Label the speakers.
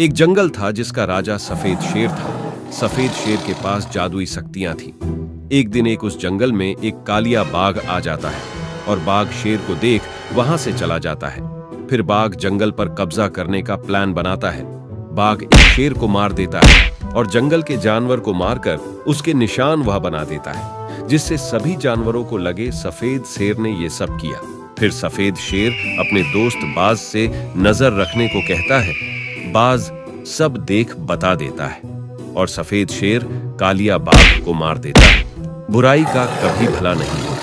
Speaker 1: एक जंगल था जिसका राजा सफ़ेद शेर था। सफ़ेद शेर के पास जादुई शक्तियाँ थी। एक दिन एक उस जंगल में एक कालिया बाघ आ जाता है और बाघ शेर को देख वहाँ से चला जाता है। फिर बाघ जंगल पर कब्जा करने का प्लान बनाता है। बाघ एक शेर को मार देता है और जंगल के जानवर को मारकर उसके निशान वह बना देता है, जिससे सभी जानवरों को लगे सफ़ेद शेर ने ये सब किया। फिर सफ़ेद शेर अपने दोस्त बाज से नज़र रखने को कहता है बाज सब देख बता देता है और सफ़ेद शेर कालिया बाग को मार देता है। बुराई का कभी भला नहीं।